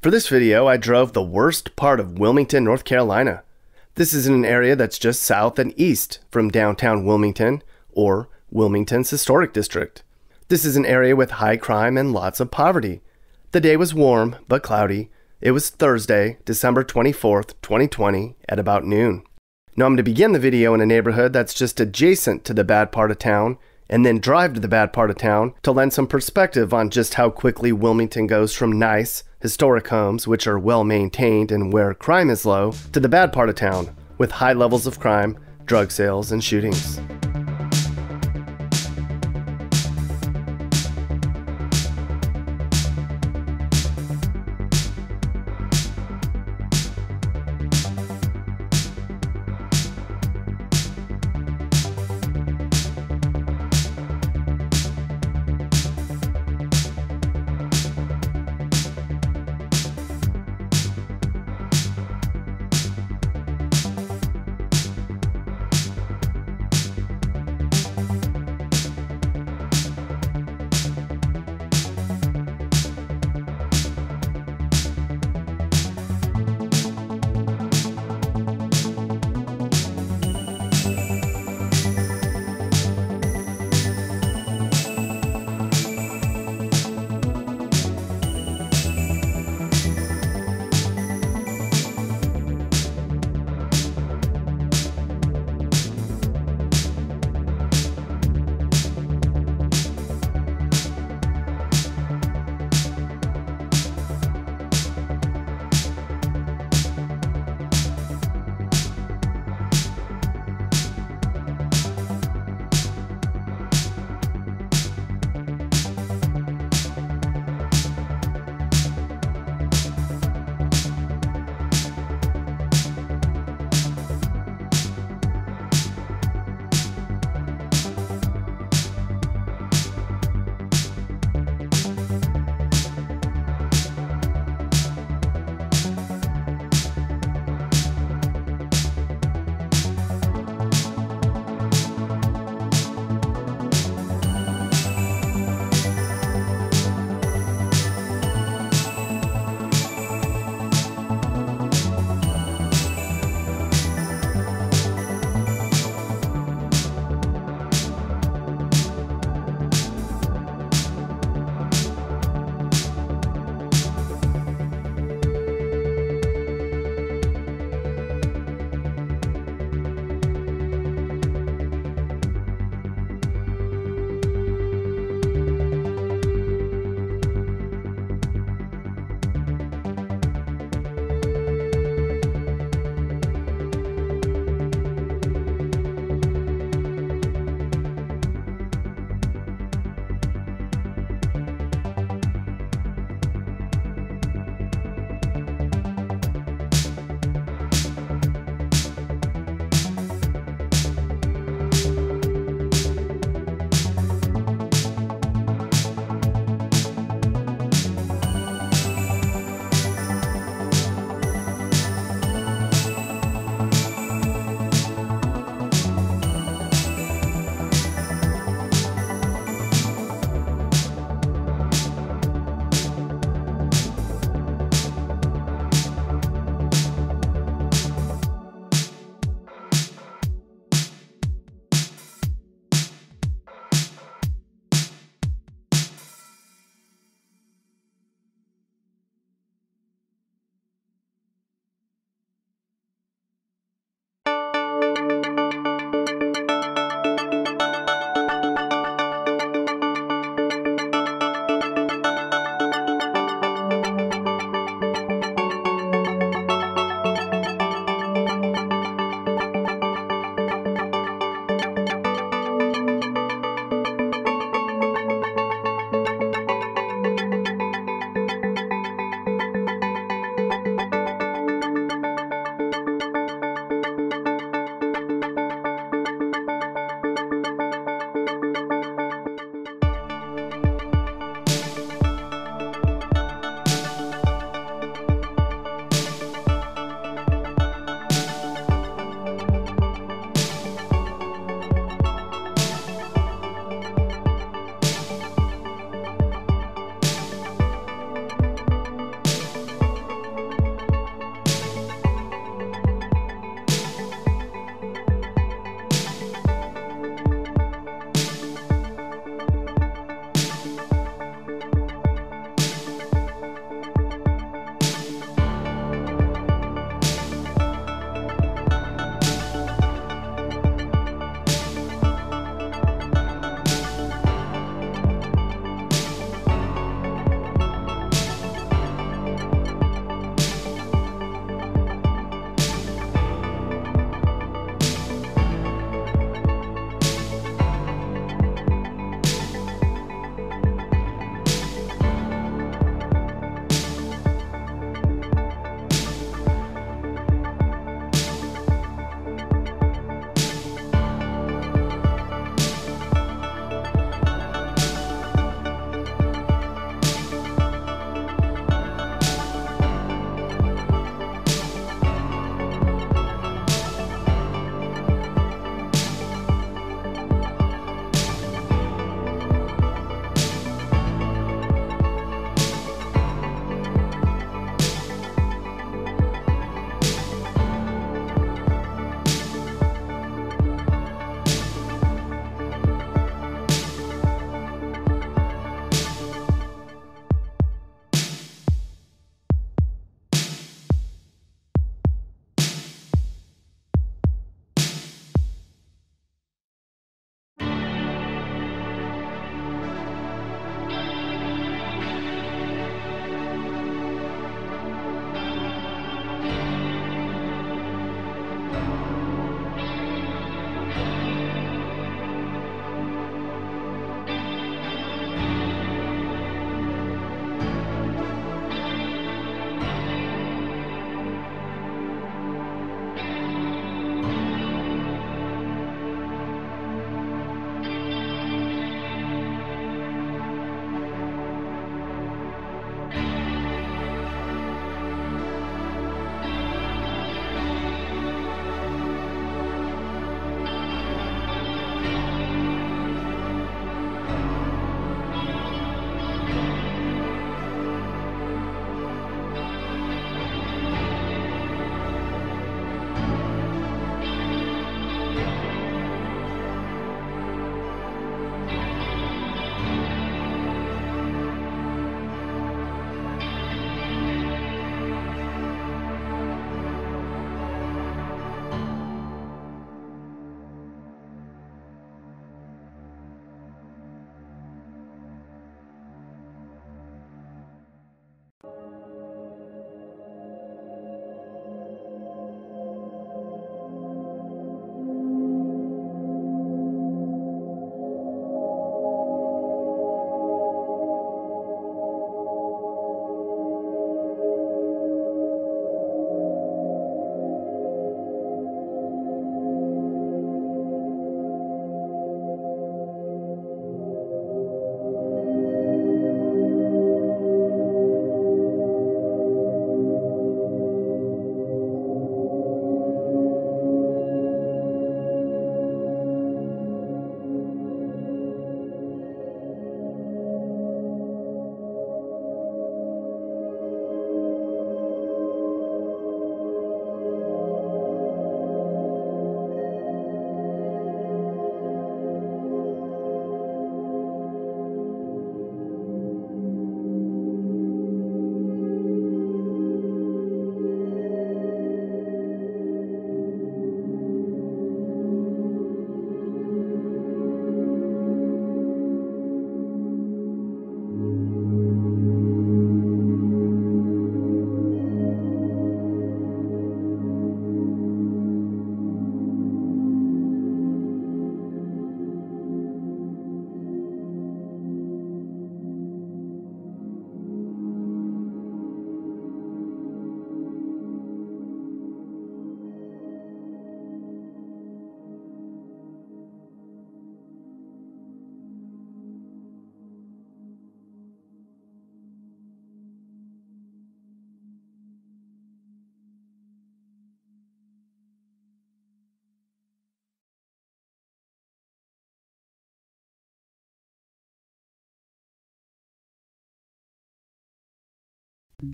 For this video, I drove the worst part of Wilmington, North Carolina. This is in an area that's just south and east from downtown Wilmington, or Wilmington's Historic District. This is an area with high crime and lots of poverty. The day was warm, but cloudy. It was Thursday, December 24th, 2020, at about noon. Now I'm going to begin the video in a neighborhood that's just adjacent to the bad part of town and then drive to the bad part of town to lend some perspective on just how quickly Wilmington goes from nice, historic homes, which are well maintained and where crime is low, to the bad part of town, with high levels of crime, drug sales, and shootings.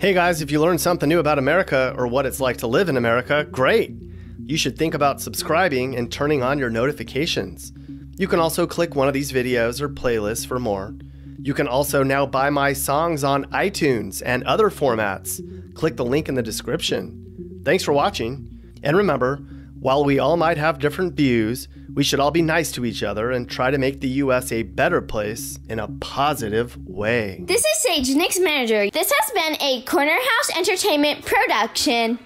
Hey guys, if you learned something new about America or what it's like to live in America, great! You should think about subscribing and turning on your notifications. You can also click one of these videos or playlists for more. You can also now buy my songs on iTunes and other formats. Click the link in the description. Thanks for watching. And remember, while we all might have different views, we should all be nice to each other and try to make the US a better place in a positive way. This is Sage, Nick's manager. This has been a Corner House Entertainment production.